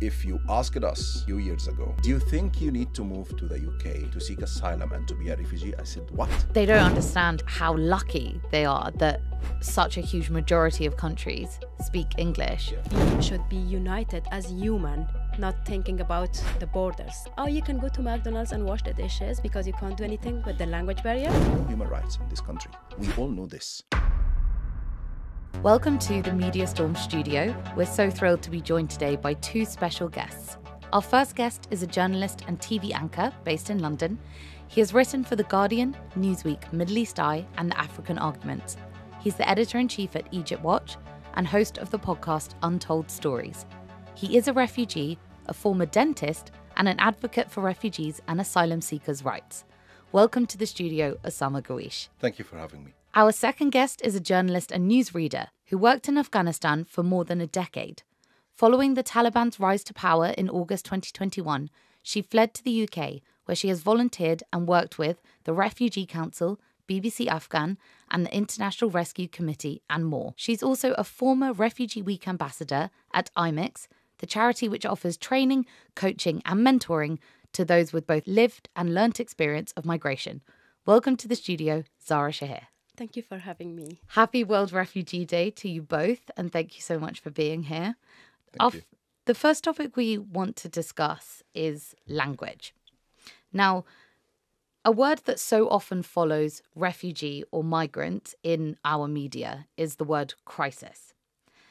if you asked us a few years ago, do you think you need to move to the UK to seek asylum and to be a refugee? I said, what? They don't understand how lucky they are that such a huge majority of countries speak English. We should be united as human, not thinking about the borders. Oh, you can go to McDonald's and wash the dishes because you can't do anything with the language barrier. No human rights in this country. We all know this. Welcome to the Media Storm studio. We're so thrilled to be joined today by two special guests. Our first guest is a journalist and TV anchor based in London. He has written for The Guardian, Newsweek, Middle East Eye, and The African Argument. He's the editor in chief at Egypt Watch and host of the podcast Untold Stories. He is a refugee, a former dentist, and an advocate for refugees and asylum seekers' rights. Welcome to the studio, Osama Gaweesh. Thank you for having me. Our second guest is a journalist and newsreader who worked in Afghanistan for more than a decade. Following the Taliban's rise to power in August 2021, she fled to the UK, where she has volunteered and worked with the Refugee Council, BBC Afghan, and the International Rescue Committee, and more. She's also a former Refugee Week ambassador at IMIX, the charity which offers training, coaching, and mentoring to those with both lived and learnt experience of migration. Welcome to the studio, Zara Shahir. Thank you for having me. Happy World Refugee Day to you both, and thank you so much for being here. Thank Our- you. The first topic we want to discuss is language. Now, a word that so often follows refugee or migrant in our media is the word crisis.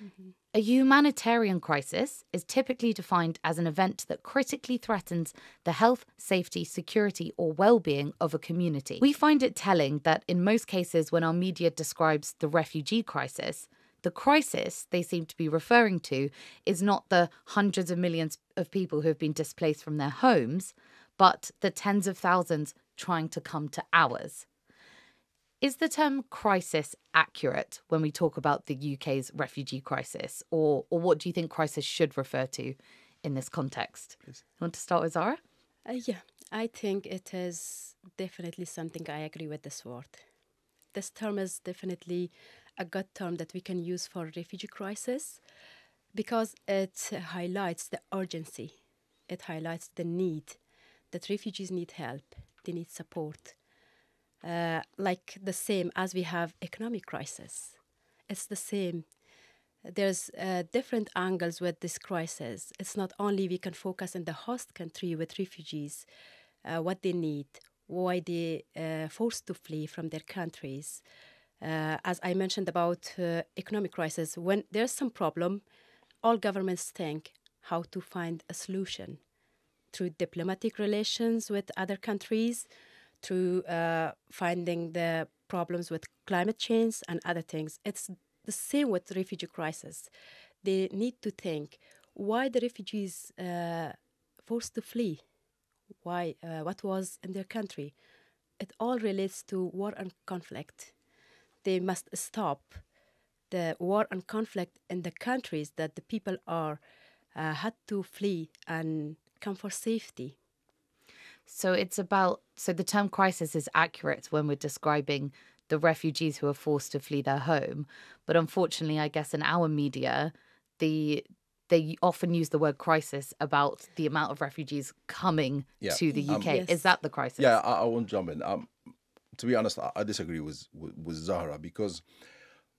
Mm-hmm. A humanitarian crisis is typically defined as an event that critically threatens the health, safety, security, or well being of a community. We find it telling that in most cases, when our media describes the refugee crisis, the crisis they seem to be referring to is not the hundreds of millions of people who have been displaced from their homes, but the tens of thousands trying to come to ours. Is the term crisis accurate when we talk about the UK's refugee crisis, or or what do you think crisis should refer to in this context? You want to start with Zara? Uh, yeah, I think it is definitely something I agree with this word. This term is definitely a good term that we can use for refugee crisis because it highlights the urgency. It highlights the need that refugees need help, they need support. Uh, like the same as we have economic crisis. It's the same. There's uh, different angles with this crisis. It's not only we can focus in the host country with refugees, uh, what they need, why they uh, forced to flee from their countries. Uh, as I mentioned about economic crisis, when there's some problem, all governments think how to find a solution through diplomatic relations with other countries, through uh, finding the problems with climate change and other things. It's the same with the refugee crisis. They need to think why the refugees uh, forced to flee, why uh, what was in their country. It all relates to war and conflict. They must stop the war and conflict in the countries that the people are uh, had to flee and come for safety. So it's about so the term crisis is accurate when we're describing the refugees who are forced to flee their home, but unfortunately, I guess in our media, the they often use the word crisis about the amount of refugees coming Yeah. to the Um, UK. Yes. Is that the crisis? Yeah, I, I won't jump in. Um, to be honest, I, I disagree with, with with Zahra because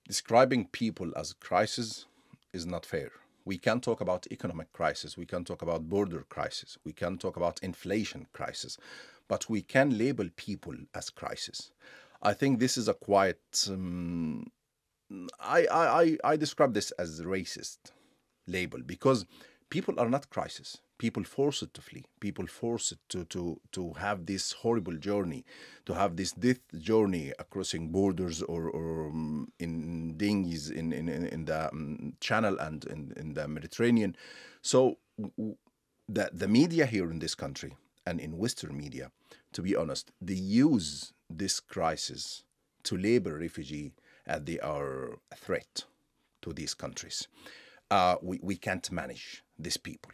describing people as crisis is not fair. We can talk about economic crisis, we can talk about border crisis, we can talk about inflation crisis, but we can label people as crisis. I think this is a quite. Um, I, I I I describe this as racist label because people are not crisis. People force it to flee. People force it to to to have this horrible journey, to have this death journey crossing borders or or um, in dinghies in in in the um, Channel and in in the Mediterranean. So the the media here in this country and in Western media, to be honest, they use this crisis to label refugee as they are a threat to these countries. Uh, we, we can't manage these people.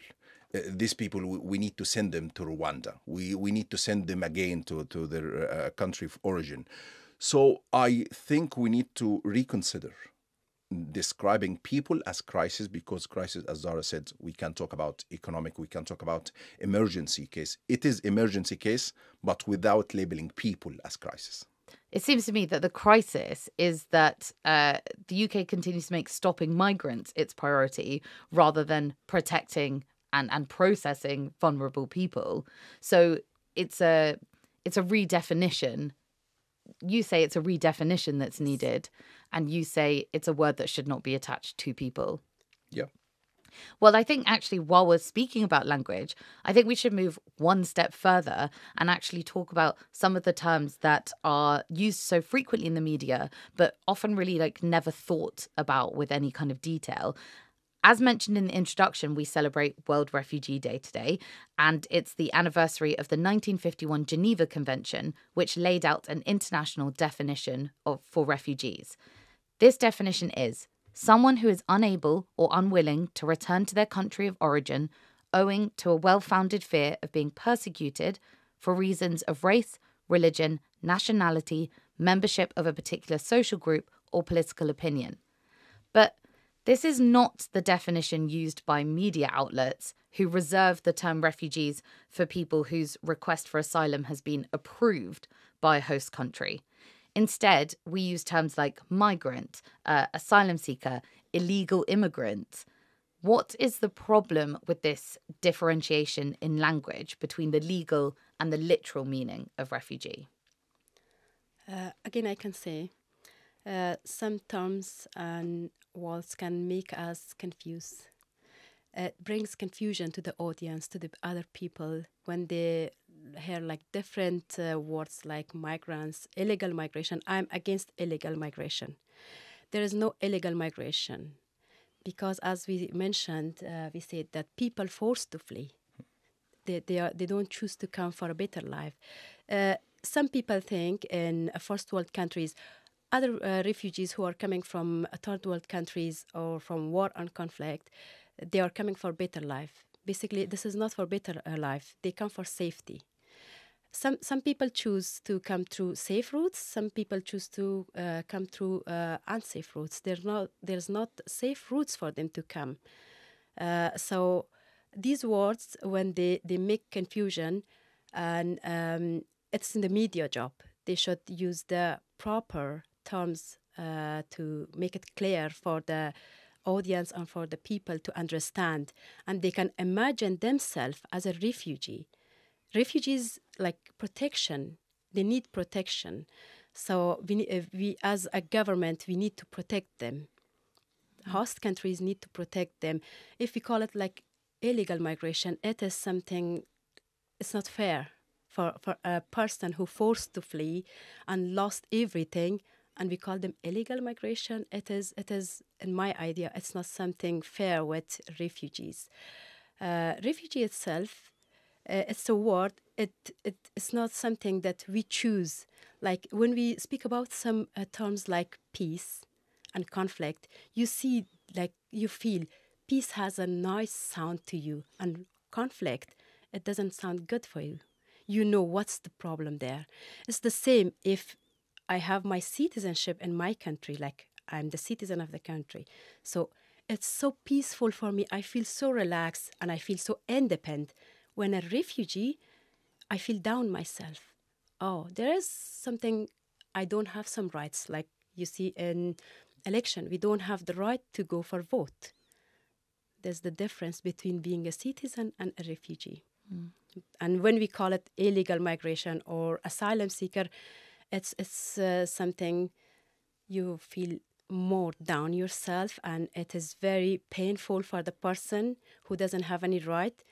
Uh, these people, we, need to send them to Rwanda. We, we need to send them again to, to their uh, country of origin. So I think we need to reconsider describing people as crisis because crisis, as Zara said, we can talk about economic, we can talk about emergency case. It is emergency case, but without labeling people as crisis. It seems to me that the crisis is that uh, the UK continues to make stopping migrants its priority rather than protecting and, and processing vulnerable people. So it's a it's a redefinition. You say it's a redefinition that's needed, and you say it's a word that should not be attached to people. Yeah. Well, I think actually, while we're speaking about language, I think we should move one step further and actually talk about some of the terms that are used so frequently in the media, but often really like never thought about with any kind of detail. As mentioned in the introduction, we celebrate World Refugee Day today, and it's the anniversary of the 1951 Geneva Convention, which laid out an international definition of, for refugees. This definition is someone who is unable or unwilling to return to their country of origin owing to a well founded fear of being persecuted for reasons of race, religion, nationality, membership of a particular social group, or political opinion. But this is not the definition used by media outlets who reserve the term refugees for people whose request for asylum has been approved by a host country. Instead, we use terms like migrant, uh, asylum seeker, illegal immigrant. What is the problem with this differentiation in language between the legal and the literal meaning of refugee? Uh, again, I can say uh, some terms and words can make us confused. It brings confusion to the audience, to the other people when they hear like different uh, words like migrants, illegal migration. I'm against illegal migration. There is no illegal migration because, as we mentioned, uh, we said that people forced to flee. They, they, are, they don't choose to come for a better life. Uh, some people think in first world countries, other uh, refugees who are coming from third world countries or from war and conflict, they are coming for better life. Basically, this is not for better uh, life. They come for safety. Some some people choose to come through safe routes. Some people choose to uh, come through uh, unsafe routes. There's not there's not safe routes for them to come. Uh, so these words, when they, they make confusion, and um, it's in the media job. They should use the proper terms uh, to make it clear for the audience and for the people to understand, and they can imagine themselves as a refugee. Refugees like protection; they need protection. So we, we as a government, we need to protect them. Host countries need to protect them. If we call it like illegal migration, it is something. It's not fair for, for a person who forced to flee and lost everything and we call them illegal migration it is it is in my idea it's not something fair with refugees. Uh, refugee itself uh, it's a word it, it it's not something that we choose. Like when we speak about some uh, terms like peace and conflict you see like you feel peace has a nice sound to you and conflict it doesn't sound good for you. You know what's the problem there. It's the same if I have my citizenship in my country, like I'm the citizen of the country. So it's so peaceful for me. I feel so relaxed and I feel so independent. When a refugee, I feel down myself. Oh, there is something I don't have some rights. Like you see in election, we don't have the right to go for vote. There's the difference between being a citizen and a refugee. Mm. And when we call it illegal migration or asylum seeker, it's it's uh, something you feel more down yourself and it is very painful for the person who doesn't have any right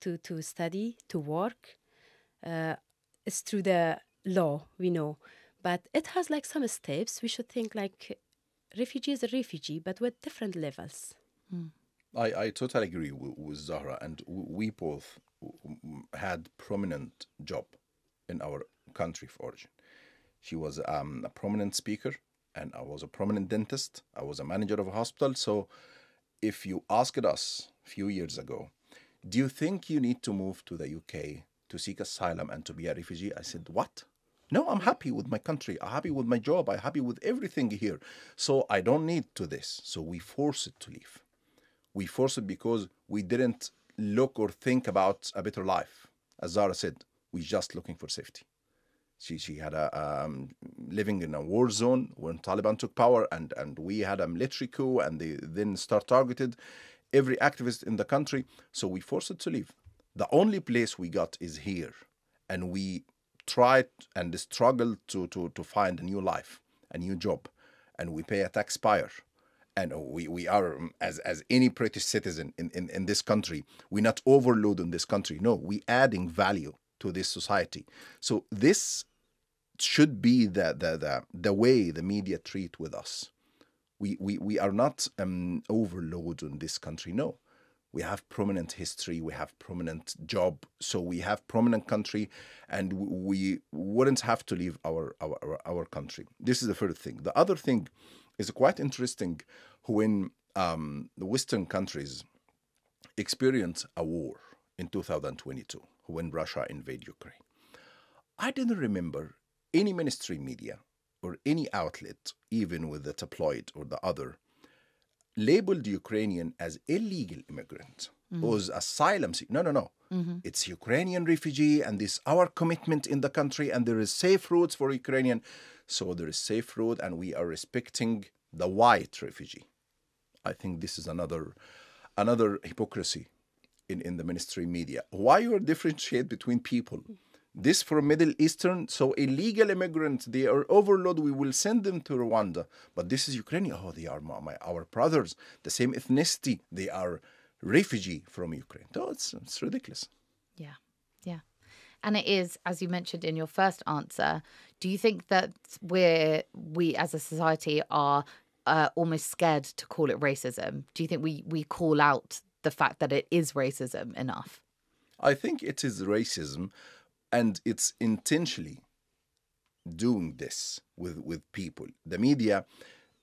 to, to study to work. Uh, it's through the law we know. But it has like some steps. We should think like refugee is a refugee but with different levels. Mm. I, I totally agree with, with zahra. And we both had prominent job in our country of origin she was um, a prominent speaker, and I was a prominent dentist. I was a manager of a hospital. So, if you asked us a few years ago, do you think you need to move to the UK to seek asylum and to be a refugee? I said, what? No, I'm happy with my country. I'm happy with my job. I'm happy with everything here. So I don't need to this. So we force it to leave. We force it because we didn't look or think about a better life. As Zara said, we're just looking for safety. She, she had a um, living in a war zone when Taliban took power, and, and we had a military coup, and they then start targeted every activist in the country. So we forced it to leave. The only place we got is here, and we tried and struggled to, to, to find a new life, a new job, and we pay a taxpayer. And we, we are, um, as, as any British citizen in, in, in this country, we're not overloading this country. No, we're adding value to this society. So this should be the, the, the, the way the media treat with us. We, we, we are not um, overload in this country. No, we have prominent history, we have prominent job, so we have prominent country, and we wouldn't have to leave our, our, our, our country. This is the first thing. The other thing is quite interesting when um, the Western countries experienced a war in 2022 when Russia invaded Ukraine. I didn't remember any ministry media or any outlet, even with the tabloid or the other, labeled Ukrainian as illegal immigrant mm-hmm. or asylum seeker. No, no, no. Mm-hmm. It's Ukrainian refugee, and this is our commitment in the country, and there is safe routes for Ukrainian. So there is safe route, and we are respecting the white refugee. I think this is another another hypocrisy in, in the ministry media. Why you differentiate between people? This for Middle Eastern, so illegal immigrants, they are overload. We will send them to Rwanda. But this is Ukrainian. Oh, they are my, our brothers, the same ethnicity. They are refugee from Ukraine. Oh, it's, it's ridiculous. Yeah, yeah. And it is, as you mentioned in your first answer, do you think that we're, we as a society are uh, almost scared to call it racism? Do you think we, we call out the fact that it is racism enough? I think it is racism and it's intentionally doing this with with people. The media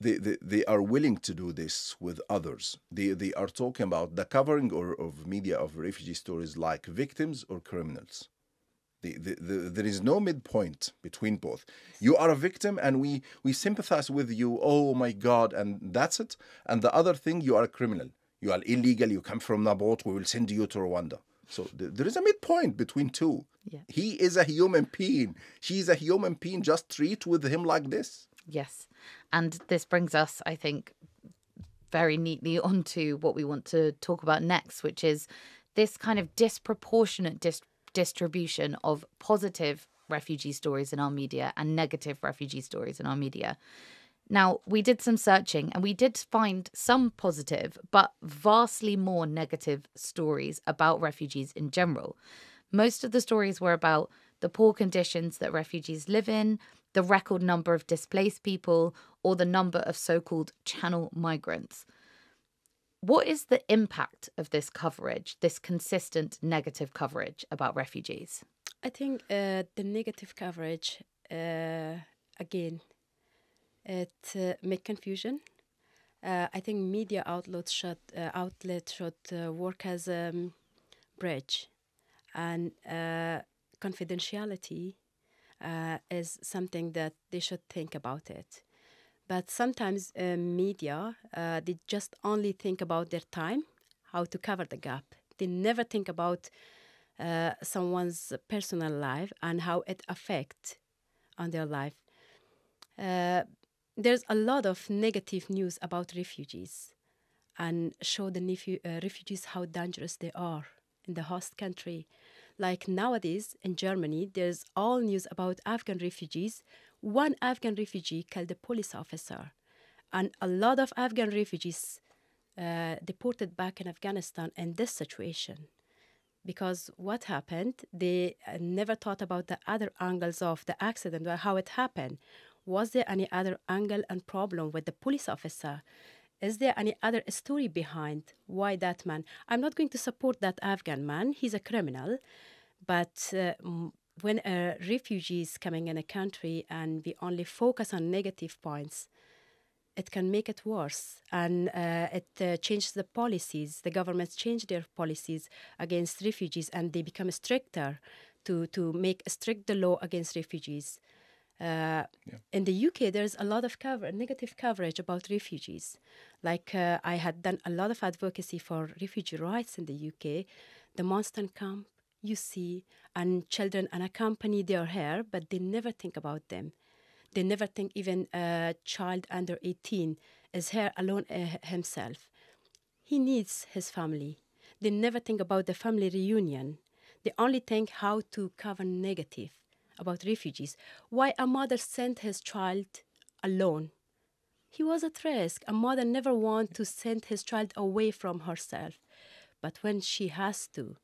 they, they, they are willing to do this with others. They, they are talking about the covering or of media of refugee stories like victims or criminals. The, the, the, there is no midpoint between both. You are a victim and we we sympathize with you. Oh my god. And that's it. And the other thing you are a criminal. You are illegal. You come from Nabot we will send you to Rwanda so th- there is a midpoint between two. Yeah. He is a human being. She is a human being. Just treat with him like this. Yes. And this brings us, I think, very neatly onto what we want to talk about next, which is this kind of disproportionate dis- distribution of positive refugee stories in our media and negative refugee stories in our media. Now, we did some searching and we did find some positive, but vastly more negative stories about refugees in general. Most of the stories were about the poor conditions that refugees live in, the record number of displaced people, or the number of so called channel migrants. What is the impact of this coverage, this consistent negative coverage about refugees? I think uh, the negative coverage, uh, again, it uh, make confusion. Uh, I think media outlets should uh, outlet should uh, work as a um, bridge, and uh, confidentiality uh, is something that they should think about it. But sometimes media they just only think about their time, how to cover the gap. They never think about someone's personal life and how it affects on their life. There's a lot of negative news about refugees and show the uh, refugees how dangerous they are in the host country. Like nowadays in Germany, there's all news about Afghan refugees. One Afghan refugee killed a police officer, and a lot of Afghan refugees uh, deported back in Afghanistan in this situation. Because what happened, they uh, never thought about the other angles of the accident, or how it happened was there any other angle and problem with the police officer? Is there any other story behind why that man? I'm not going to support that Afghan man. He's a criminal. But uh, when a refugee is coming in a country and we only focus on negative points, it can make it worse. And uh, it uh, changes the policies. The governments change their policies against refugees and they become stricter to, to make strict the law against refugees. Uh, In the UK, there's a lot of cover- negative coverage about refugees. Like uh, I had done a lot of advocacy for refugee rights in the UK. The Manston camp, you see, and children unaccompanied, they are here, but they never think about them. They never think even a child under 18 is here alone uh, himself. He needs his family. They never think about the family reunion. They only think how to cover negative about refugees. Why a mother sent his child alone? He was at risk. A mother never want to send his child away from herself. But when she has to,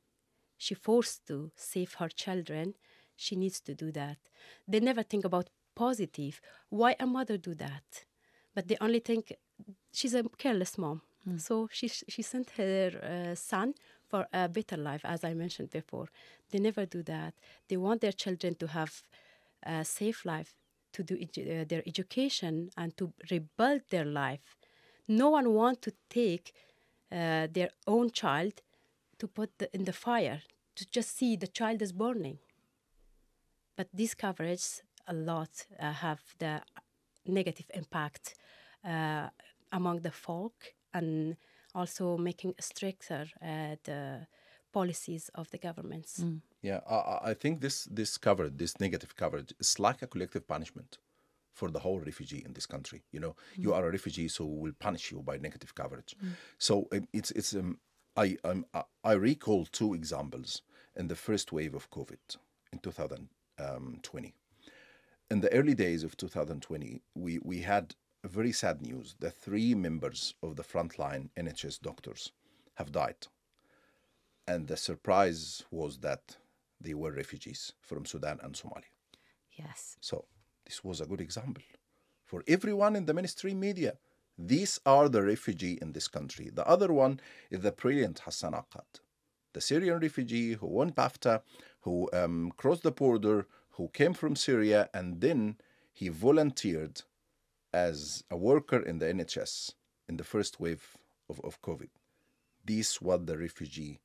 she forced to save her children, she needs to do that. They never think about positive. Why a mother do that? But they only think she's a careless mom. So she she sent her uh, son for a better life, as I mentioned before. They never do that. They want their children to have a safe life, to do edu- uh, their education, and to rebuild their life. No one wants to take uh, their own child to put the, in the fire to just see the child is burning. But these coverage a lot uh, have the negative impact uh, among the folk and also making stricter uh, the policies of the governments. Yeah, I- I, I think this this coverage, this negative coverage, is like a collective punishment for the whole refugee in this country. You know, you are a refugee, so we'll punish you by negative coverage. So um, it's it's um, I um, I- I recall two examples in the first wave of COVID in 2020. In the early days of 2020, we we had a very sad news that three members of the frontline NHS doctors have died and the surprise was that they were refugees from Sudan and Somalia. Yes. So this was a good example for everyone in the mainstream media. These are the refugee in this country. The other one is the brilliant Hassan Akkad, the Syrian refugee who won BAFTA, who um, crossed the border, who came from Syria, and then he volunteered as a worker in the NHS in the first wave of, of COVID. This what the refugee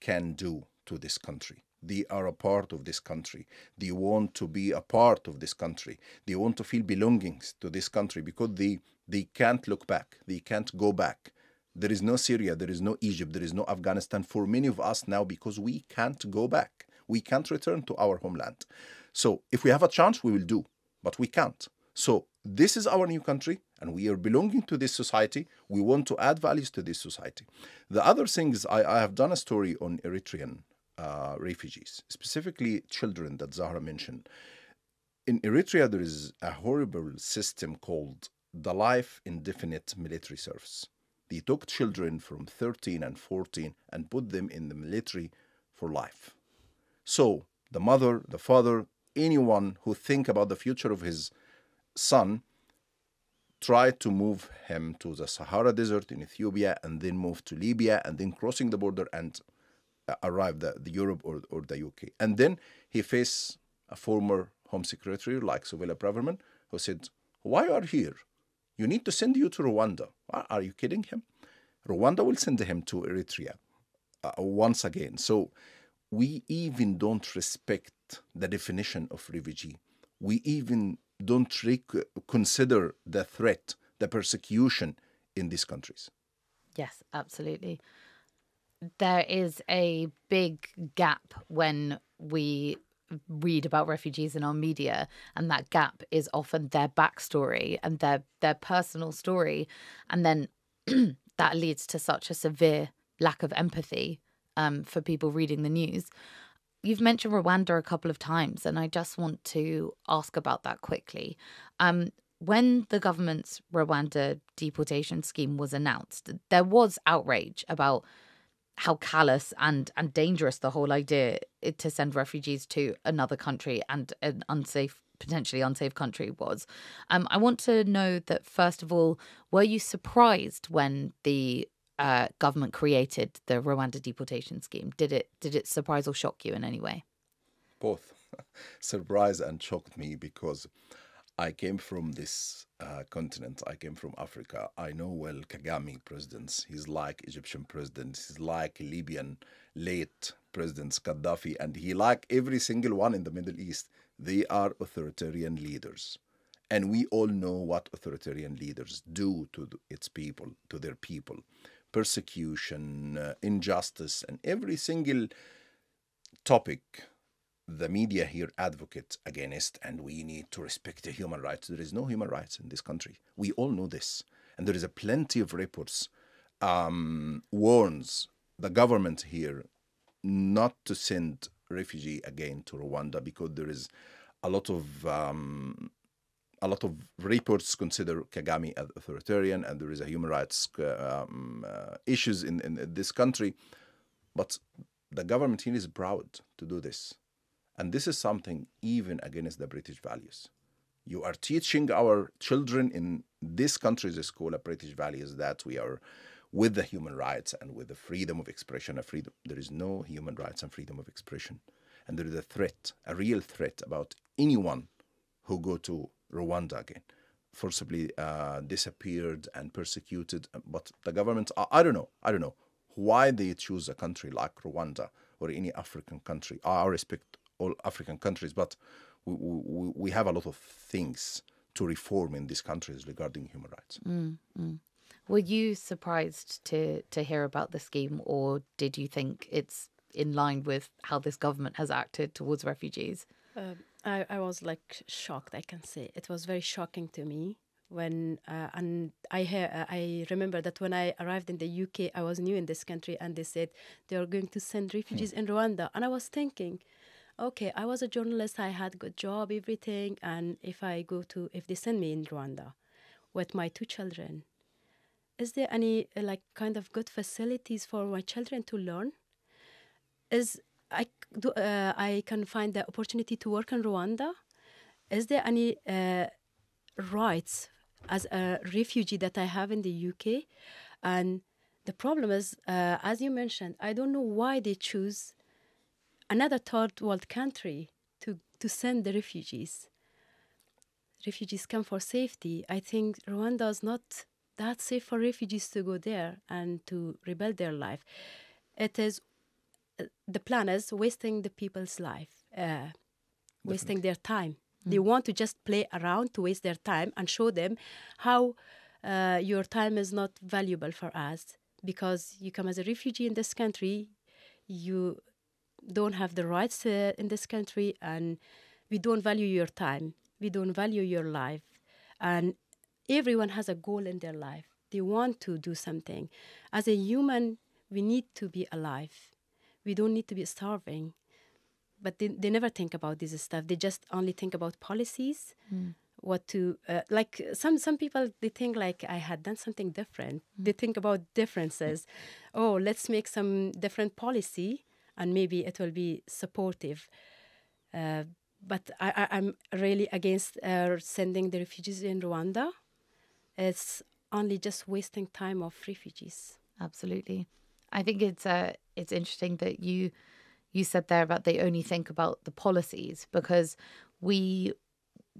can do to this country. They are a part of this country. They want to be a part of this country. They want to feel belongings to this country because they they can't look back. They can't go back. There is no Syria, there is no Egypt, there is no Afghanistan for many of us now because we can't go back. We can't return to our homeland. So if we have a chance, we will do, but we can't. So this is our new country, and we are belonging to this society. We want to add values to this society. The other thing is, I, I have done a story on Eritrean uh, refugees, specifically children that Zahra mentioned. In Eritrea, there is a horrible system called the Life Indefinite Military Service. They took children from 13 and 14 and put them in the military for life. So the mother, the father, anyone who think about the future of his son tried to move him to the Sahara Desert in Ethiopia and then move to Libya and then crossing the border and uh, arrive at the Europe or, or the UK. And then he faced a former Home Secretary like Suella Braverman who said, Why are you here? You need to send you to Rwanda. Are are you kidding him? Rwanda will send him to Eritrea uh, once again. So we even don't respect the definition of refugee. We even don't rec- consider the threat, the persecution in these countries. Yes, absolutely. There is a big gap when we read about refugees in our media, and that gap is often their backstory and their their personal story, and then that leads to such a severe lack of empathy um, for people reading the news. You've mentioned Rwanda a couple of times, and I just want to ask about that quickly. Um, when the government's Rwanda deportation scheme was announced, there was outrage about how callous and and dangerous the whole idea to send refugees to another country and an unsafe potentially unsafe country was um i want to know that first of all were you surprised when the uh, government created the rwanda deportation scheme did it did it surprise or shock you in any way both surprised and shocked me because I came from this uh, continent. I came from Africa. I know well Kagame presidents. He's like Egyptian presidents. He's like Libyan late presidents Gaddafi, and he like every single one in the Middle East. They are authoritarian leaders. And we all know what authoritarian leaders do to its people, to their people persecution, uh, injustice, and every single topic the media here advocate against, and we need to respect the human rights. There is no human rights in this country. We all know this. And there is a plenty of reports um, warns the government here not to send refugee again to Rwanda because there is a lot of um, a lot of reports consider Kagame authoritarian, and there is a human rights uh, um, uh, issues in, in this country. But the government here is proud to do this, and this is something even against the British values. You are teaching our children in this country's school, of British values, that we are with the human rights and with the freedom of expression and freedom. There is no human rights and freedom of expression. And there is a threat, a real threat about anyone who go to Rwanda again, forcibly uh, disappeared and persecuted. But the government, I, I don't know, I don't know why they choose a country like Rwanda or any African country. I respect all African countries, but we, we, we have a lot of things to reform in these countries regarding human rights. Were you surprised to to hear about the scheme, or did you think it's in line with how this government has acted towards refugees? Um, I, I was like shocked. I can say it was very shocking to me when uh, and I hear, uh, I remember that when I arrived in the UK, I was new in this country, and they said they are going to send refugees in Rwanda, and I was thinking, okay, I was a journalist, I had good job, everything, and if I go to if they send me in Rwanda with my two children, is there any uh, like kind of good facilities for my children to learn? Is I do uh, I can find the opportunity to work in Rwanda? Is there any uh, rights as a refugee that I have in the UK? And the problem is, uh, as you mentioned, I don't know why they choose another third world country to, to send the refugees. Refugees come for safety. I think Rwanda is not that safe for refugees to go there and to rebuild their life. It is the planners wasting the people's life, uh, wasting their time. They want to just play around to waste their time and show them how uh, your time is not valuable for us because you come as a refugee in this country, you don't have the rights uh, in this country, and we don't value your time. We don't value your life, and everyone has a goal in their life. They want to do something. As a human, we need to be alive we don't need to be starving. But they, they never think about this stuff. They just only think about policies. What to uh, like some some people they think like i had done something different. They think about differences. Oh let's make some different policy and maybe it will be supportive. Uh, but I, i'm really against uh, sending the refugees in rwanda. It's only just wasting time of refugees. Absolutely. I think it's uh, it's interesting that you you said there about they only think about the policies because we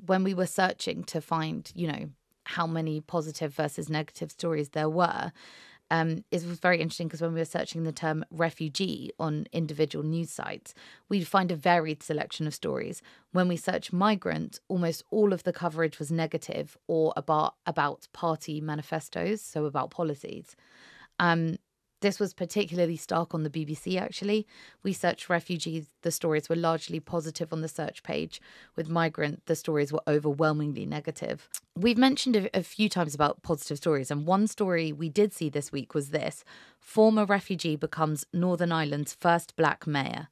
when we were searching to find you know how many positive versus negative stories there were um, it was very interesting because when we were searching the term refugee on individual news sites, we'd find a varied selection of stories. When we search migrant, almost all of the coverage was negative or about about party manifestos, so about policies. Um, this was particularly stark on the BBC, actually. We searched refugees, the stories were largely positive on the search page. With migrant, the stories were overwhelmingly negative. We've mentioned a, a few times about positive stories, and one story we did see this week was this former refugee becomes Northern Ireland's first black mayor.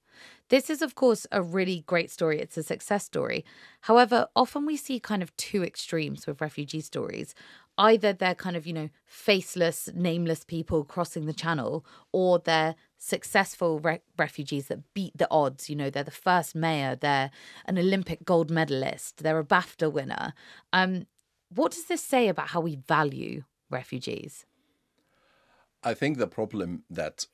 This is, of course, a really great story. It's a success story. However, often we see kind of two extremes with refugee stories. Either they're kind of, you know, faceless, nameless people crossing the channel, or they're successful re- refugees that beat the odds. You know, they're the first mayor, they're an Olympic gold medalist, they're a BAFTA winner. Um, what does this say about how we value refugees? I think the problem that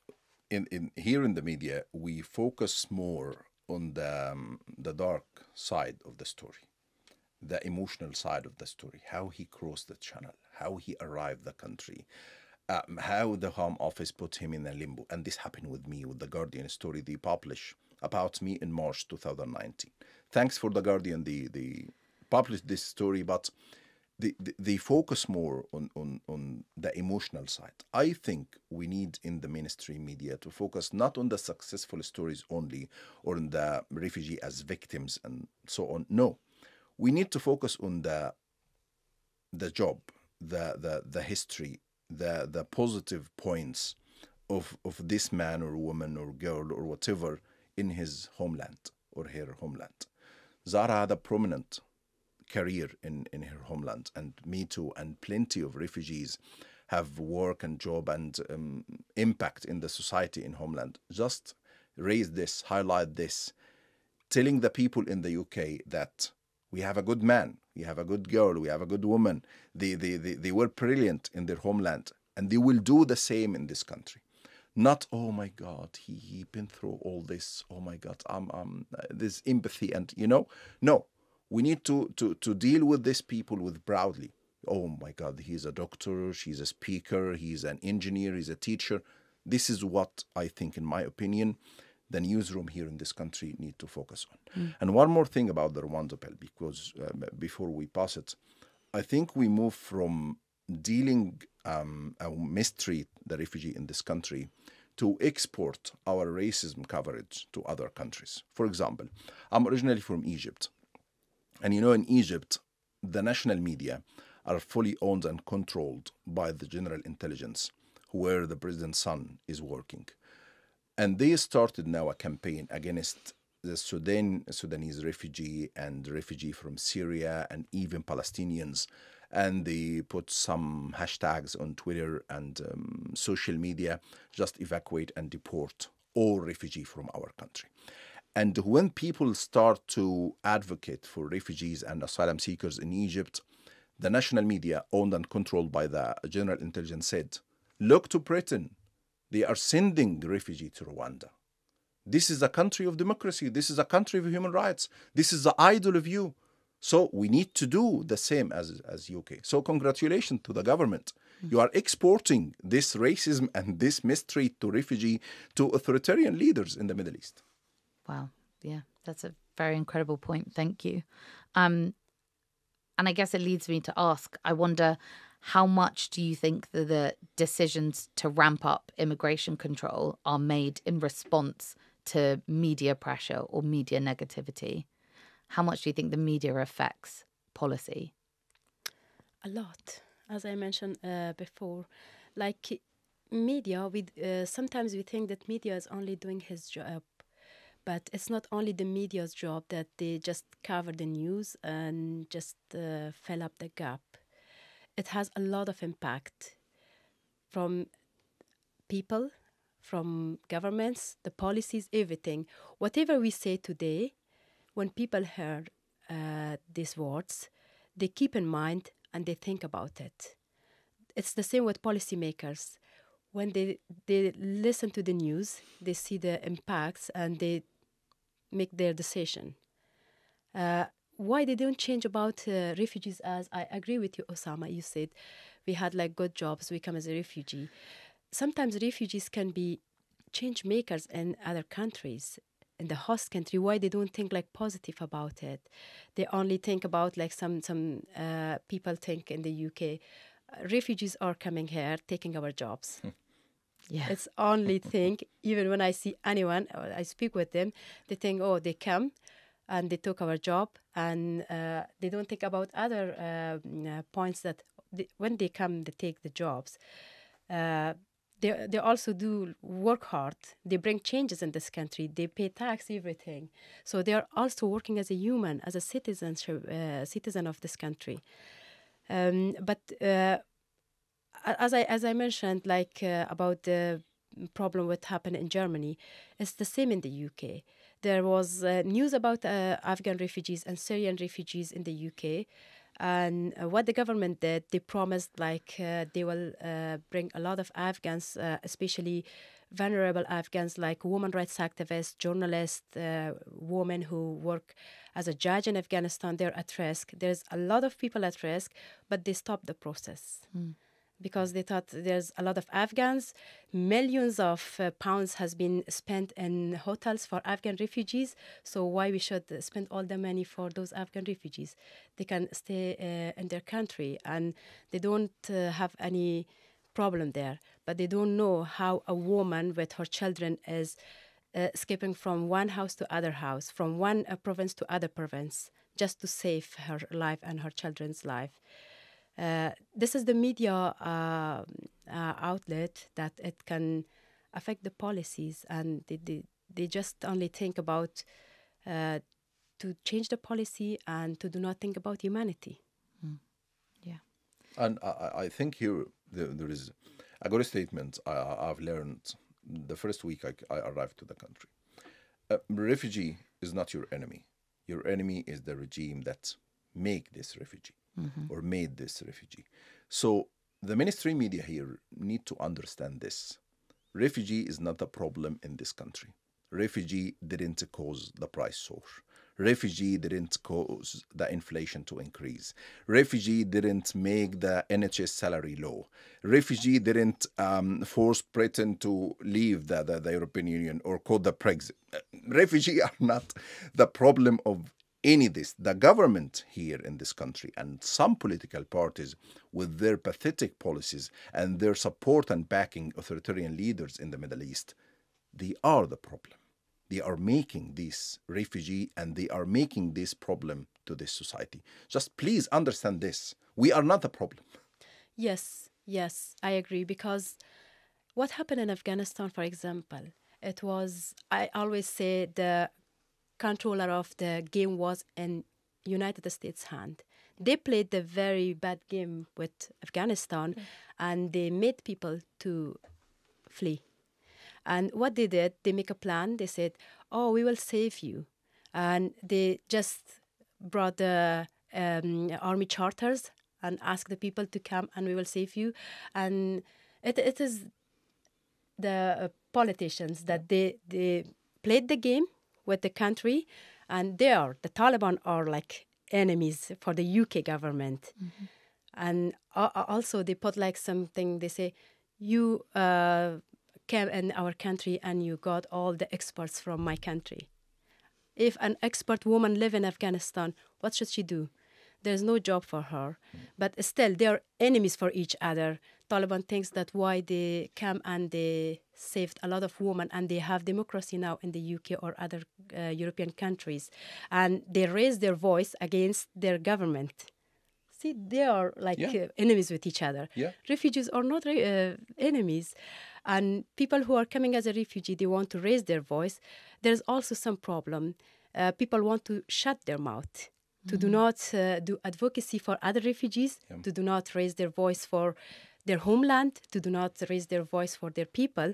in, in here in the media we focus more on the um, the dark side of the story, the emotional side of the story, how he crossed the channel, how he arrived the country, um, how the Home Office put him in a limbo, and this happened with me with the Guardian story they publish about me in March 2019. Thanks for the Guardian. They they published this story, but they, they- they focus more on, on, on the emotional side. I think we need in the mainstream media to focus not on the successful stories only or on the refugee as victims and so on. No, we need to focus on the the job, the the the history, the the positive points of of this man or woman or girl or whatever in his homeland or her homeland. Zara had a prominent career in, in her homeland, and me too, and plenty of refugees have work and job and um, impact in the society in homeland. Just raise this, highlight this, telling the people in the UK that we have a good man, we have a good girl, we have a good woman. They, they, they, they were brilliant in their homeland, and they will do the same in this country. Not, oh my God, he he been through all this. Oh my God, um, um, this empathy and you know, no, we need to to to deal with these people with proudly. Oh my God, he's a doctor, she's a speaker, he's an engineer, he's a teacher. This is what I think, in my opinion, the newsroom here in this country need to focus on. And one more thing about the Rwanda bill, because um, before we pass it, I think we move from dealing um, uh, mistreat the refugee in this country to export our racism coverage to other countries. For example, I'm originally from Egypt. And you know, in Egypt, the national media are fully owned and controlled by the general intelligence, where the president's son is working. And they started now a campaign against the Sudan, Sudanese refugee and refugee from Syria and even Palestinians. And they put some hashtags on Twitter and um, social media just evacuate and deport all refugee from our country. And when people start to advocate for refugees and asylum seekers in Egypt, the national media, owned and controlled by the general intelligence, said, Look to Britain. They are sending refugee to Rwanda. This is a country of democracy. This is a country of human rights. This is the idol of you. So we need to do the same as, as UK. So congratulations to the government. You are exporting this racism and this mistreat to refugee to authoritarian leaders in the Middle East. Wow. Yeah, that's a very incredible point. Thank you. Um, and I guess it leads me to ask I wonder how much do you think that the decisions to ramp up immigration control are made in response to media pressure or media negativity? How much do you think the media affects policy? A lot, as I mentioned uh, before. Like media, we uh, sometimes we think that media is only doing his job, but it's not only the media's job that they just cover the news and just uh, fill up the gap. It has a lot of impact from people, from governments, the policies, everything. Whatever we say today, when people hear uh, these words, they keep in mind and they think about it. It's the same with policymakers. When they, they listen to the news, they see the impacts and they make their decision. Uh, why they don't change about uh, refugees as I agree with you, Osama. You said we had like good jobs, we come as a refugee. Sometimes refugees can be change makers in other countries in the host country why they don't think like positive about it they only think about like some some uh, people think in the uk uh, refugees are coming here taking our jobs Yeah. it's only thing even when i see anyone or i speak with them they think oh they come and they took our job and uh, they don't think about other uh, mm, uh, points that they, when they come they take the jobs. Uh, they, they also do work hard. They bring changes in this country. They pay tax everything. So they are also working as a human as a citizen uh, citizen of this country. Um, but uh, as I as I mentioned, like about the problem what happened in Germany, it's the same in the UK. There was uh, news about uh, Afghan refugees and Syrian refugees in the UK, and uh, what the government did, they promised like uh, they will uh, bring a lot of Afghans, especially vulnerable Afghans like women rights activists, journalists, uh, women who work as a judge in Afghanistan. They're at risk. There's a lot of people at risk, but they stopped the process because they thought there's a lot of Afghans. Millions of uh, pounds has been spent in hotels for Afghan refugees. So why we should spend all the money for those Afghan refugees? They can stay uh, in their country and they don't uh, have any problem there. But they don't know how a woman with her children is uh, escaping from one house to other house, from one uh, province to other province, just to save her life and her children's life. Uh, this is the media uh, uh, outlet that it can affect the policies, and they, they, they just only think about uh, to change the policy and to do not think about humanity. Mm. Yeah. And I, I think here there, there is a good statement I, I've learned the first week I, I arrived to the country. A refugee is not your enemy. Your enemy is the regime that make this refugee mm-hmm. or made this refugee. So the mainstream media here need to understand this. Refugee is not a problem in this country. Refugee didn't cause the price soar. Refugee didn't cause the inflation to increase. Refugee didn't make the NHS salary low. Refugee didn't um, force Britain to leave the, the, the European Union or cause the Brexit. Refugee are not the problem of any this. The government here in this country and some political parties, with their pathetic policies and their support and backing authoritarian leaders in the Middle East, they are the problem. They are making this refugee and they are making this problem to this society. Just please understand this. We are not the problem. Yes, yes, I agree. Because what happened in Afghanistan, for example, it was, I always say, the controller of the game was in United States' hand. They played a very bad game with Afghanistan, mm. and they made people to flee. And what they did, they make a plan. They said, "Oh, we will save you," and they just brought the um, army charters and asked the people to come, and we will save you. And it, it is the uh, politicians that they they played the game with the country, and they are the Taliban are like enemies for the UK government, mm-hmm. and uh, also they put like something they say you uh, came in our country and you got all the experts from my country. If an expert woman live in Afghanistan, what should she do? There's no job for her. But still, they are enemies for each other. Taliban thinks that why they come and they saved a lot of women and they have democracy now in the UK or other uh, European countries. And they raise their voice against their government. See, they are like yeah. uh, enemies with each other. Yeah. Refugees are not uh, enemies. And people who are coming as a refugee, they want to raise their voice. There's also some problem. Uh, people want to shut their mouth to do mm-hmm. not uh, do advocacy for other refugees, yeah. to do not raise their voice for their homeland, to do not raise their voice for their people.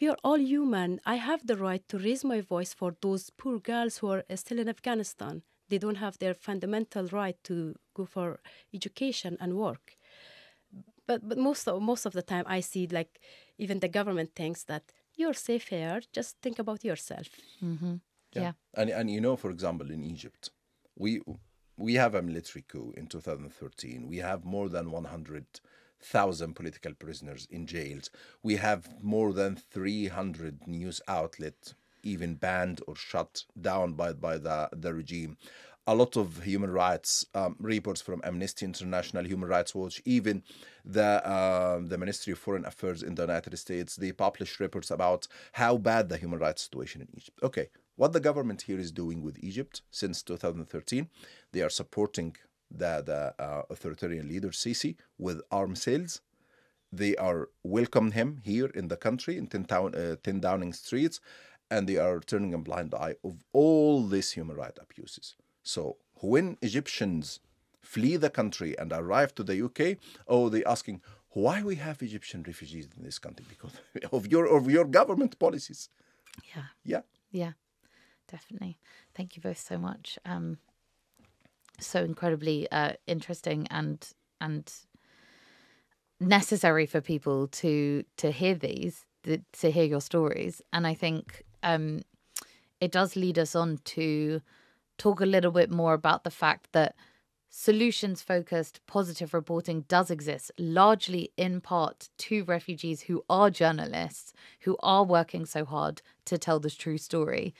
We are all human. I have the right to raise my voice for those poor girls who are still in Afghanistan. They don't have their fundamental right to go for education and work. But but most of most of the time, I see like even the government thinks that you're safe here. Just think about yourself. Mm-hmm. Yeah. yeah. And and you know, for example, in Egypt, we we have a military coup in 2013. We have more than 100,000 political prisoners in jails. We have more than 300 news outlets even banned or shut down by, by the, the regime. A lot of human rights um, reports from Amnesty International, Human Rights Watch, even the uh, the Ministry of Foreign Affairs in the United States, they publish reports about how bad the human rights situation in Egypt. Okay, what the government here is doing with Egypt since 2013, they are supporting the, the uh, authoritarian leader Sisi with arms sales. They are welcoming him here in the country in 10, town, uh, 10 Downing Streets, and they are turning a blind eye of all these human rights abuses. So when Egyptians flee the country and arrive to the UK, oh, they're asking why we have Egyptian refugees in this country because of your of your government policies. Yeah. Yeah. Yeah definitely. Thank you both so much. Um, so incredibly uh, interesting and and necessary for people to to hear these, to hear your stories, and I think um, it does lead us on to talk a little bit more about the fact that solutions focused positive reporting does exist, largely in part to refugees who are journalists, who are working so hard to tell the true story.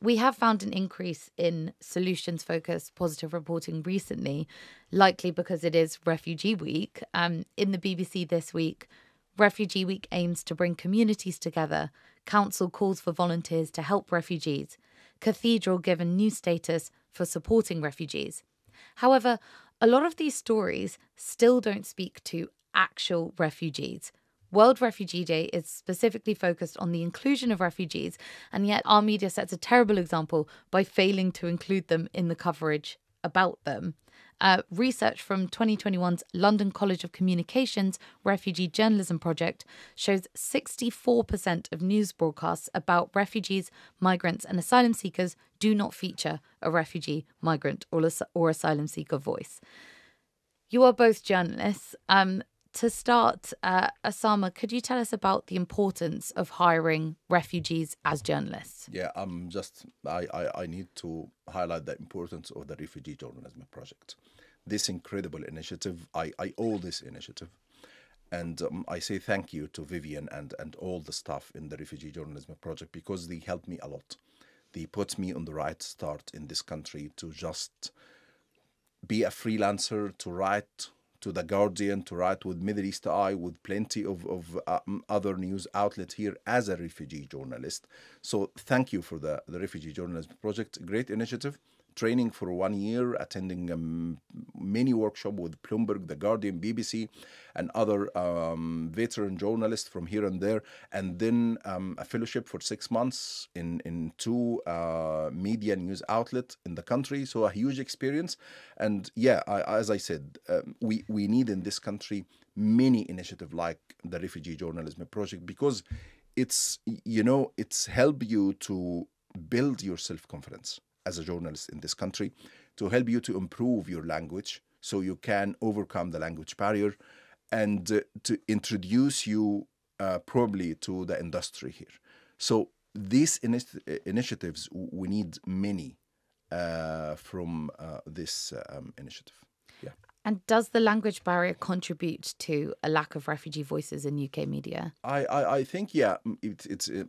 We have found an increase in solutions focused positive reporting recently, likely because it is Refugee Week. Um, in the BBC this week, Refugee Week aims to bring communities together. Council calls for volunteers to help refugees. Cathedral given new status for supporting refugees. However, a lot of these stories still don't speak to actual refugees. World Refugee Day is specifically focused on the inclusion of refugees, and yet our media sets a terrible example by failing to include them in the coverage about them. Uh, research from 2021's London College of Communications Refugee Journalism Project shows 64% of news broadcasts about refugees, migrants, and asylum seekers do not feature a refugee, migrant, or, or asylum seeker voice. You are both journalists. Um, to start, uh, Osama, could you tell us about the importance of hiring refugees as journalists? Yeah, I'm just I, I, I need to highlight the importance of the refugee journalism project. This incredible initiative, I, I owe this initiative. And um, I say thank you to Vivian and, and all the staff in the Refugee Journalism Project because they helped me a lot. They put me on the right start in this country to just be a freelancer, to write to the Guardian to write with Middle East Eye, with plenty of, of um, other news outlet here as a refugee journalist. So thank you for the, the Refugee Journalism Project. Great initiative training for one year, attending um, many workshops with Bloomberg, The Guardian, BBC, and other um, veteran journalists from here and there, and then um, a fellowship for six months in in two uh, media news outlets in the country. So a huge experience, and yeah, I, as I said, um, we we need in this country many initiatives like the Refugee Journalism Project because it's you know it's help you to build your self confidence as a journalist in this country to help you to improve your language so you can overcome the language barrier and uh, to introduce you uh, probably to the industry here. So these initi- initiatives, we need many uh, from uh, this um, initiative. Yeah. And does the language barrier contribute to a lack of refugee voices in UK media? I, I, I think, yeah, it, it's uh,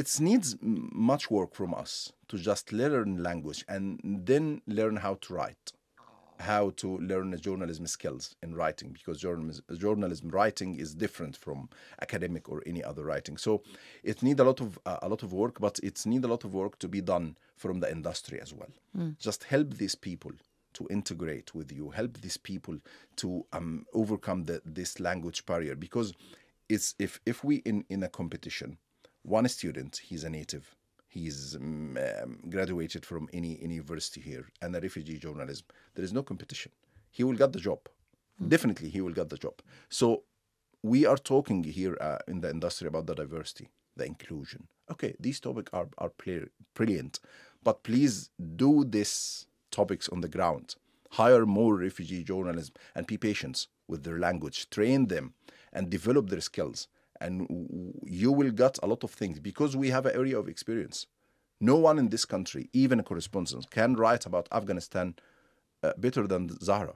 it needs much work from us to just learn language and then learn how to write how to learn journalism skills in writing because journalism, journalism writing is different from academic or any other writing so it needs a lot of uh, a lot of work but it needs a lot of work to be done from the industry as well mm. just help these people to integrate with you help these people to um, overcome the, this language barrier because it's if if we in in a competition one student, he's a native. He's um, graduated from any, any university here and a refugee journalism. There is no competition. He will get the job. Mm-hmm. Definitely, he will get the job. So we are talking here uh, in the industry about the diversity, the inclusion. Okay, these topics are, are brilliant, but please do these topics on the ground. Hire more refugee journalism and be patient with their language. Train them and develop their skills and you will get a lot of things because we have an area of experience. No one in this country, even a correspondent, can write about Afghanistan uh, better than Zahra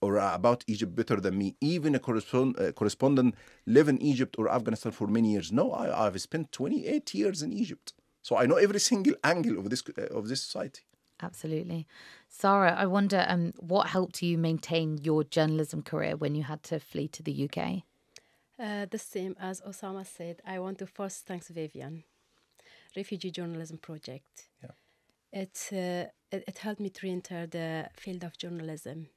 or uh, about Egypt better than me. Even a correspond, uh, correspondent live in Egypt or Afghanistan for many years. No, I, I've spent 28 years in Egypt. So I know every single angle of this uh, of this society. Absolutely. Sarah, I wonder um, what helped you maintain your journalism career when you had to flee to the UK? Uh, the same as Osama said, I want to first thank Vivian, Refugee Journalism Project. Yeah. It, uh, it, it helped me to enter the field of journalism.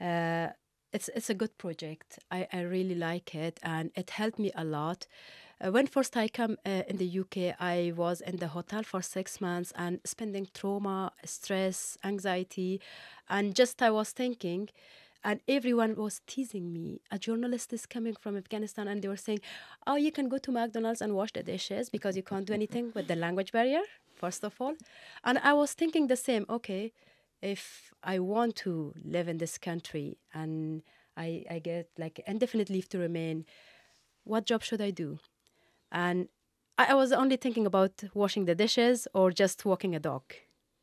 Uh, it's it's a good project. I, I really like it, and it helped me a lot. Uh, when first I come uh, in the UK, I was in the hotel for six months and spending trauma, stress, anxiety, and just I was thinking and everyone was teasing me. A journalist is coming from Afghanistan, and they were saying, "Oh, you can go to McDonald's and wash the dishes because you can't do anything with the language barrier." First of all, and I was thinking the same. Okay, if I want to live in this country and I, I get like indefinite leave to remain, what job should I do? And I, I was only thinking about washing the dishes or just walking a dog.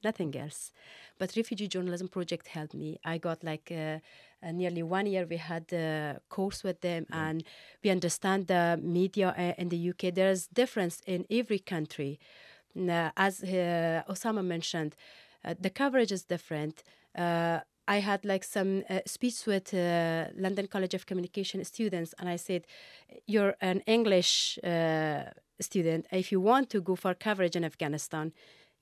Nothing else. But Refugee Journalism Project helped me. I got like uh, uh, nearly one year. We had a course with them, and we understand the media uh, in the UK. There is difference in every country. As uh, Osama mentioned, uh, the coverage is different. Uh, I had like some uh, speech with uh, London College of Communication students, and I said, "You're an English uh, student. If you want to go for coverage in Afghanistan,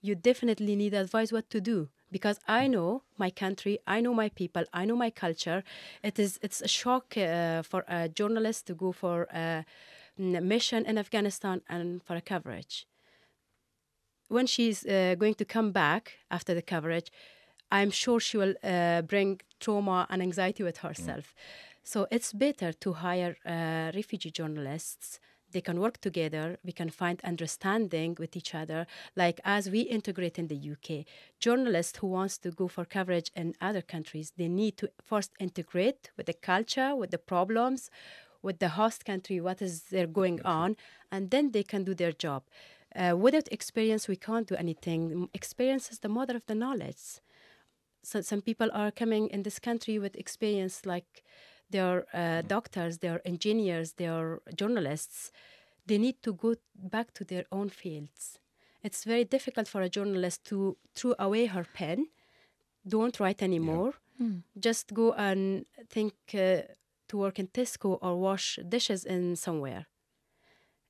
you definitely need advice what to do because I know my country, I know my people, I know my culture. It is it's a shock uh, for a journalist to go for a mission in Afghanistan and for a coverage. When she's uh, going to come back after the coverage, I'm sure she will uh, bring trauma and anxiety with herself. So it's better to hire uh, refugee journalists. They can work together. We can find understanding with each other. Like as we integrate in the UK, journalists who wants to go for coverage in other countries, they need to first integrate with the culture, with the problems, with the host country, what is there going on, and then they can do their job. Uh, without experience, we can't do anything. Experience is the mother of the knowledge so some people are coming in this country with experience like they're uh, doctors they're engineers they're journalists. They need to go back to their own fields. It's very difficult for a journalist to throw away her pen. Don't write anymore. Just go and think uh, to work in tesco or wash dishes in somewhere.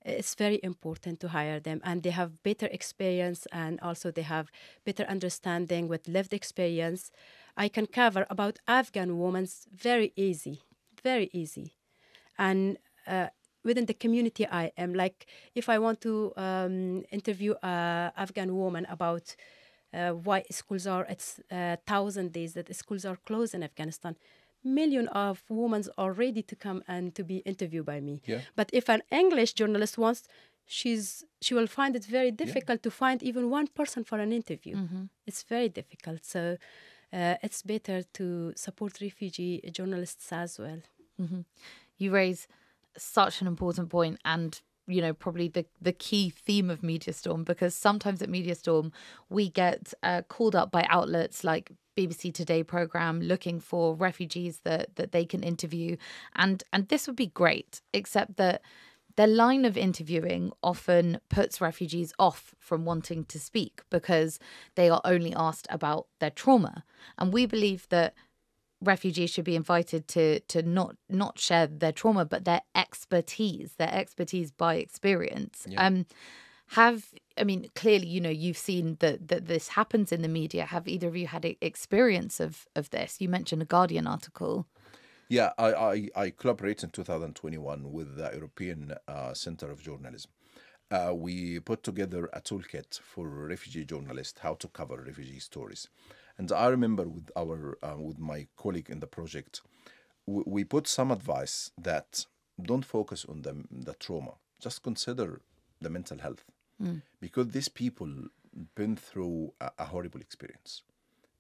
It's very important to hire them and they have better experience and also they have better understanding with lived experience. I can cover about afghan women very easy very easy and uh, within the community i am like if i want to um, interview a afghan woman about uh, why schools are it's uh, thousand days that schools are closed in afghanistan million of women are ready to come and to be interviewed by me. Yeah. But if an English journalist wants, she's she will find it very difficult to find even one person for an interview. It's very difficult. So uh, it's better to support refugee journalists as well. you raise such an important point and you know probably the the key theme of media storm because sometimes at media storm we get uh, called up by outlets like bbc today program looking for refugees that that they can interview and and this would be great except that their line of interviewing often puts refugees off from wanting to speak because they are only asked about their trauma. And we believe that refugees should be invited to to not not share their trauma but their expertise their expertise by experience. Um have i mean clearly you know you've seen that that this happens in the media. Have either of you had experience of of this? You mentioned a guardian article Yeah, I, I, I collaborate in 2021 with the European uh, Center of Journalism. Uh, we put together a toolkit for refugee journalists how to cover refugee stories, and I remember with our uh, with my colleague in the project, we, we put some advice that don't focus on the the trauma, just consider the mental health, because these people been through a, a horrible experience.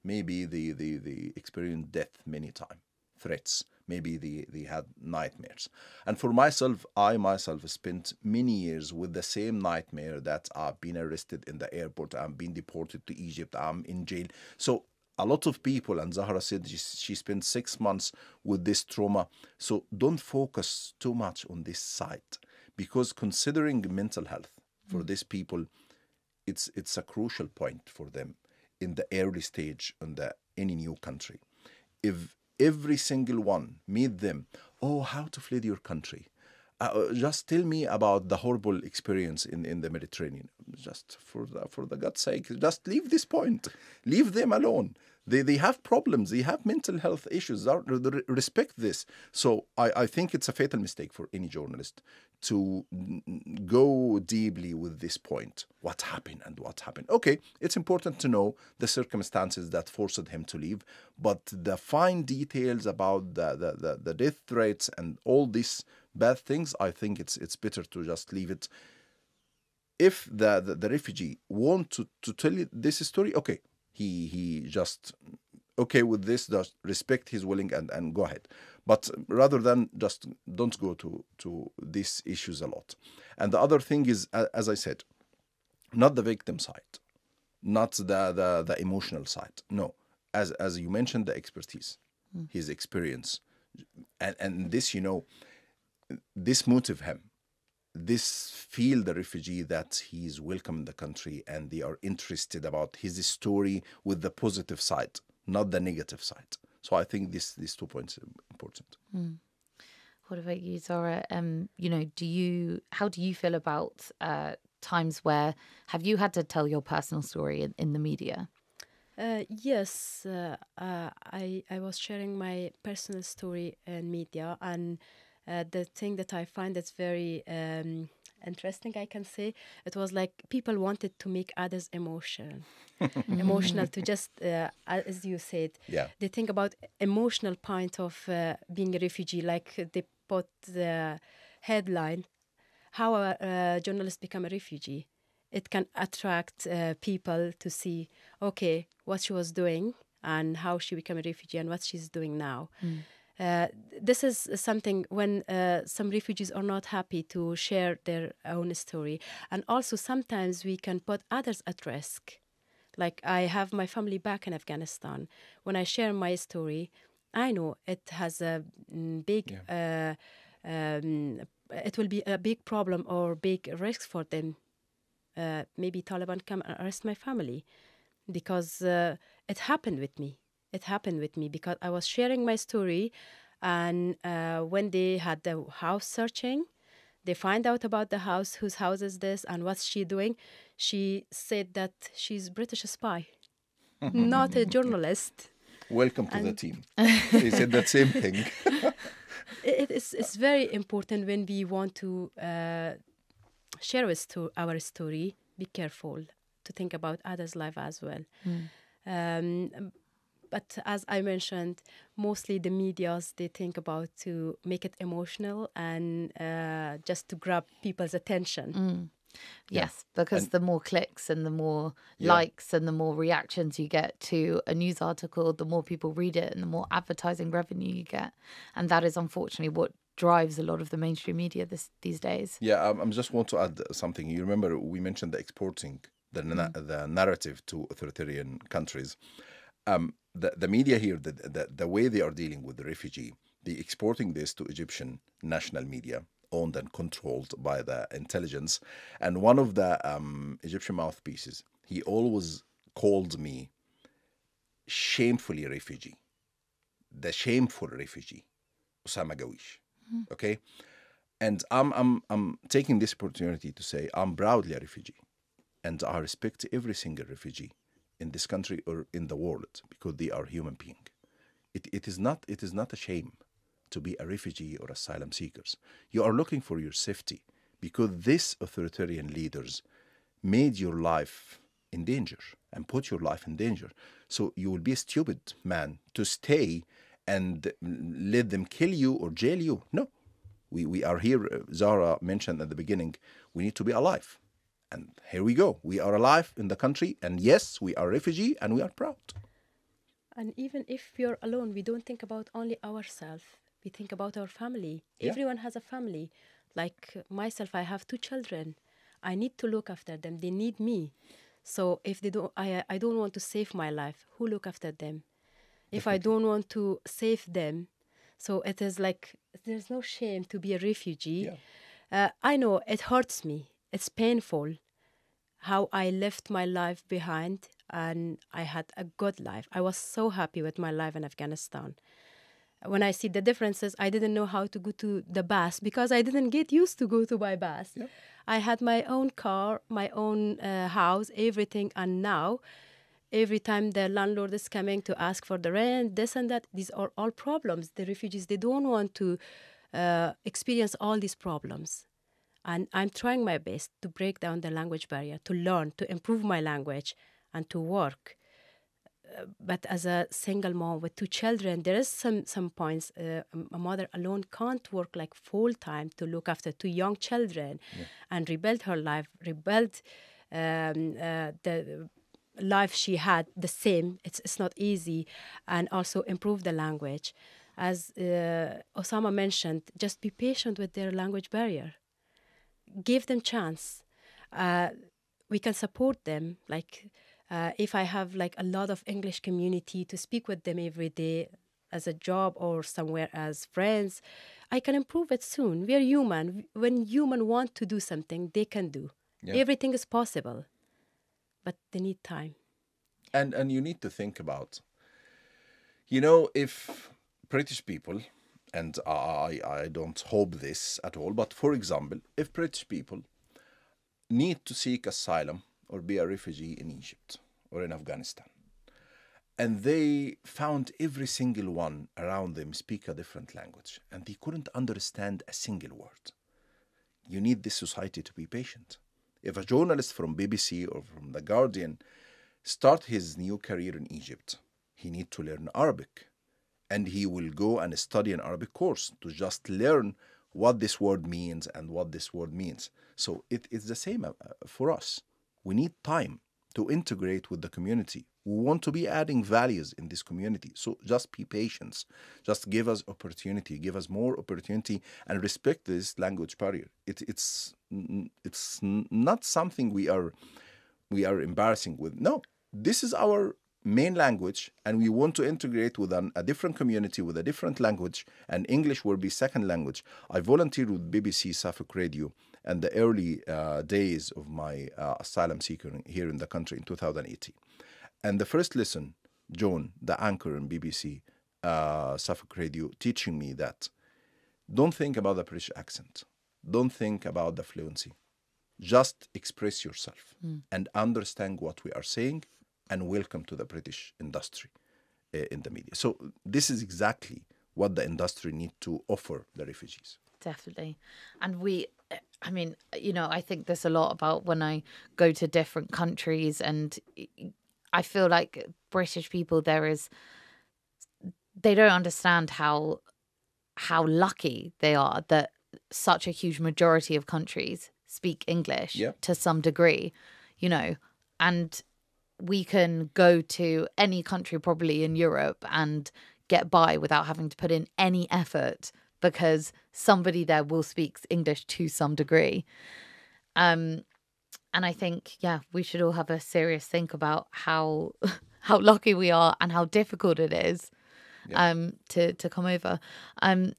Maybe they they they experienced death many times threats. Maybe they, they had nightmares. And for myself, I myself spent many years with the same nightmare that I've been arrested in the airport, I'm being deported to Egypt, I'm in jail. So a lot of people, and Zahra said she, she spent six months with this trauma. So don't focus too much on this side because considering mental health for mm. these people, it's it's a crucial point for them in the early stage in the any new country. If every single one meet them, oh, how to flee your country. Uh, just tell me about the horrible experience in, in the Mediterranean. Just for the, for the God's sake, just leave this point. Leave them alone. They, they have problems. They have mental health issues. Respect this. So I, I think it's a fatal mistake for any journalist to go deeply with this point. What happened and what happened? Okay, it's important to know the circumstances that forced him to leave, but the fine details about the, the, the, the death threats and all these bad things, I think it's it's better to just leave it if the, the, the refugee want to, to tell you this story, okay, he he just okay with this, just respect his willing and, and go ahead. But rather than just don't go to to these issues a lot. And the other thing is, as I said, not the victim side. not the, the, the emotional side. No, as as you mentioned, the expertise, hmm. his experience, and and this you know, this motive him. This feel the refugee that he is welcome in the country and they are interested about his story with the positive side, not the negative side. So I think this these two points are important. What about you, Zara? Um, you know, do you how do you feel about uh, times where have you had to tell your personal story in, in the media? Uh, yes, uh, uh, I I was sharing my personal story in media, and uh, the thing that I find that's very um, interesting, I can say, it was like people wanted to make others emotional, emotional to just uh, as you said. Yeah. They think about emotional point of uh, being a refugee, like they put the headline, "How a uh, journalist become a refugee." It can attract uh, people to see, okay, what she was doing and how she became a refugee and what she's doing now. Uh, this is something when uh, some refugees are not happy to share their own story. And also, sometimes we can put others at risk. Like, I have my family back in Afghanistan. When I share my story, I know it has a mm, big, uh, um, it will be a big problem or big risk for them. Uh, maybe Taliban come and arrest my family because uh, it happened with me. It happened with me because I was sharing my story, and uh, when they had the house searching, they find out about the house, whose house is this, and what's she doing. She said that she's British spy, not a journalist. Welcome to the team. he said that same thing. it, it's, it's very important when we want to uh, share with sto- our story, be careful to think about others' life as well. Um, but as I mentioned, mostly the medias they think about to make it emotional and uh, just to grab people's attention. Mm. Yes, because the more clicks and the more likes and the more reactions you get to a news article, the more people read it and the more advertising revenue you get. And that is unfortunately what drives a lot of the mainstream media this, these days. Yeah, um, I am just want to add something. You remember we mentioned the exporting the mm. na- the narrative to authoritarian countries. Um, the the media here, the, the the way they are dealing with the refugee, they exporting this to Egyptian national media, owned and controlled by the intelligence. And one of the um, Egyptian mouthpieces, he always called me shamefully refugee, the shameful refugee, Osama Gaweesh. Okay, and I'm I'm I'm taking this opportunity to say I'm proudly a refugee, and I respect every single refugee in this country or in the world because they are human being. It, it is not it is not a shame to be a refugee or asylum seekers. You are looking for your safety because these authoritarian leaders made your life in danger and put your life in danger. So you will be a stupid man to stay and let them kill you or jail you. No. We, we are here, uh, Zara mentioned at the beginning, we need to be alive. And here we go. We are alive in the country. And yes, we are refugee and we are proud. And even if you're alone, we don't think about only ourselves. We think about our family. Yeah. Everyone has a family. Like myself, I have two children. I need to look after them. They need me. So if they don't, I I don't want to save my life. Who look after them? If I don't want to save them, so it is like there's no shame to be a refugee. Uh, I know it hurts me. It's painful how I left my life behind and I had a good life. I was so happy with my life in Afghanistan. When I see the differences, I didn't know how to go to the bus because I didn't get used to go to my bus. I had my own car, my own uh, house, everything, and now every time the landlord is coming to ask for the rent, this and that, these are all problems. The refugees, they don't want to uh, experience all these problems. And I'm trying my best to break down the language barrier, to learn, to improve my language, and to work. Uh, but as a single mom with two children, there is some some points uh, a mother alone can't work like full time to look after two young children and rebuild her life, rebuild um, uh, the life she had the same. It's it's not easy, and also improve the language. As uh, Osama mentioned, just be patient with their language barrier give them chance. Uh, we can support them, like Uh, if I have like a lot of English community to speak with them every day as a job or somewhere as friends, I can improve it soon. We are human. When human want to do something, they can do. Yeah. Everything is possible, but they need time. and and you need to think about you know if british people and i i don't hope this at all but for example if british people need to seek asylum or be a refugee in egypt or in afghanistan and they found every single one around them speak a different language and they couldn't understand a single word you need this society to be patient. If a journalist from BBC or from The Guardian start his new career in Egypt, he need to learn Arabic. And he will go and study an Arabic course to just learn what this word means and what this word means. So it is the same uh, for us. We need time to integrate with the community. We want to be adding values in this community. So just be patient. Just give us opportunity, give us more opportunity, and respect this language barrier. It, it's it's not something we are we are embarrassing with. No, this is our main language, and we want to integrate with an, a different community with a different language, and English will be second language. I volunteered with BBC Suffolk Radio and the early uh, days of my uh, asylum seeker here in the country in 2018. And the first lesson, John, the anchor in BBC uh, Suffolk Radio, teaching me that don't think about the British accent, don't think about the fluency, just express yourself and understand what we are saying, and welcome to the British industry uh, in the media. So this is exactly what the industry need to offer the refugees. definitely and we i mean you know i think there's a lot about when i go to different countries and i feel like british people there is they don't understand how how lucky they are that such a huge majority of countries speak english Yeah. to some degree you know and we can go to any country probably in Europe and get by without having to put in any effort because somebody there will speak English to some degree. Um and I think yeah, we should all have a serious think about how how lucky we are and how difficult it is um to to come over. Um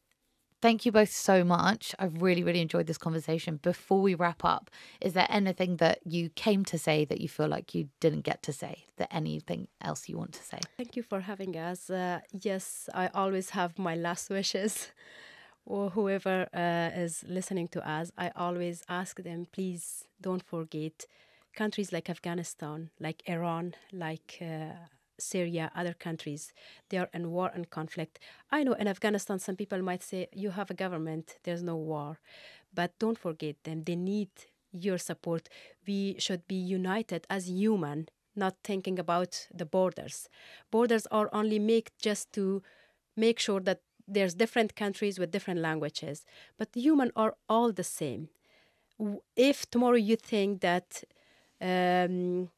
thank you both so much. I've really, really enjoyed this conversation. Before we wrap up, is there anything that you came to say that you feel like you didn't get to say? Is there anything else you want to say? Thank you for having us. Uh, yes, I always have my last wishes. Or whoever uh, is listening to us, I always ask them, please don't forget countries like Afghanistan, like Iran, like uh, Syria, other countries, they are in war and conflict. I know in Afghanistan, some people might say, you have a government, there's no war. But don't forget them. They need your support. We should be united as human, not thinking about the borders. Borders are only made just to make sure that there's different countries with different languages, but human are all the same. If tomorrow you think that um,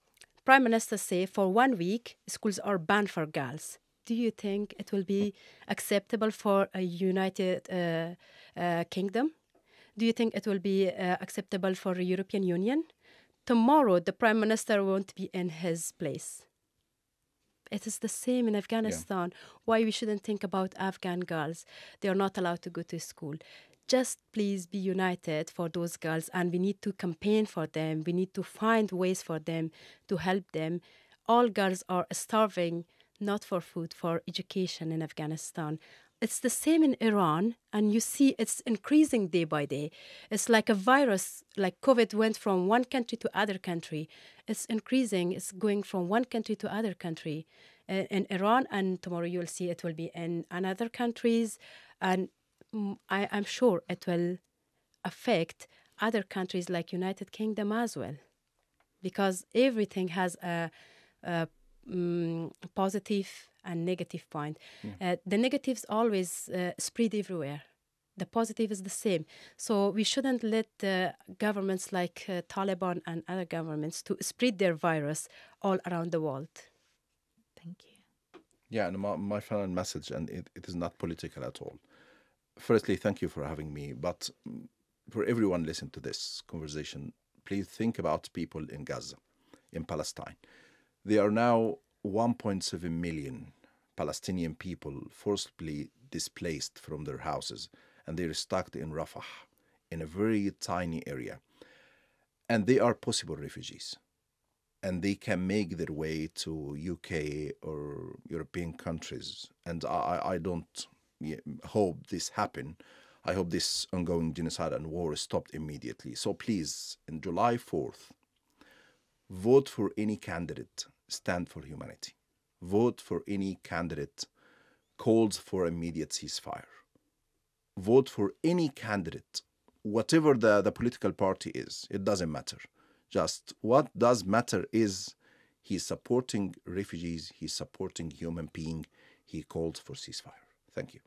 Prime Minister say for one week schools are banned for girls, do you think it will be acceptable for a United uh, uh, Kingdom? Do you think it will be uh, acceptable for the European Union? Tomorrow the Prime Minister won't be in his place. It is the same in Afghanistan. Why we shouldn't think about Afghan girls? They are not allowed to go to school. Just please be united for those girls, and we need to campaign for them. We need to find ways for them to help them. All girls are starving, not for food, for education in Afghanistan. It's the same in Iran, and you see it's increasing day by day. It's like a virus, like COVID went from one country to other country. It's increasing. It's going from one country to other country. Uh, in Iran, and tomorrow you'll see it will be in another countries, and I, I'm sure it will affect other countries like United Kingdom as well, because everything has a, a mm, positive and negative point. Uh, the negatives always uh, spread everywhere. The positive is the same. So we shouldn't let uh, governments like uh, Taliban and other governments to spread their virus all around the world. Thank you. Yeah, and my, my final message, and it, it is not political at all. Firstly, thank you for having me. But for everyone listening to this conversation, please think about people in Gaza, in Palestine. There are now 1.7 million Palestinian people forcibly displaced from their houses, and they're stuck in Rafah, in a very tiny area. And they are possible refugees. And they can make their way to UK or European countries. And I, I don't hope this happen. I hope this ongoing genocide and war is stopped immediately. So please, in July 4th, vote for any candidate, stand for humanity. Vote for any candidate, calls for immediate ceasefire. Vote for any candidate, whatever the, the political party is, it doesn't matter. Just what does matter is he's supporting refugees, he's supporting human being, he calls for ceasefire. Thank you.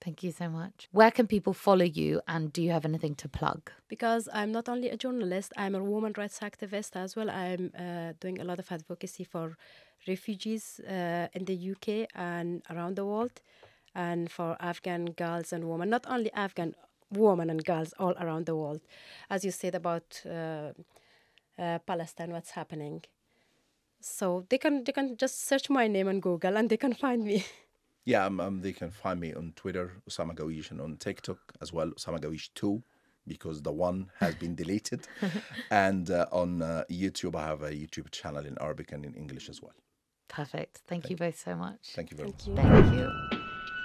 Thank you so much. Where can people follow you and do you have anything to plug? Because I'm not only a journalist, I'm a woman rights activist as well. I'm uh, doing a lot of advocacy for refugees uh, in the UK and around the world, and for Afghan girls and women, not only Afghan women and girls all around the world. As you said about uh, uh Palestine, what's happening. So they can they can just search my name on Google and they can find me. Yeah, um, um, they can find me on Twitter, Osama Gaweesh, and on TikTok as well, Osama Gaweesh 2, because the one has been deleted. and uh, on uh, YouTube, I have a YouTube channel in Arabic and in English as well. Perfect. Thank, Thank you both so much. Thank you very Thank much. You. Thank you.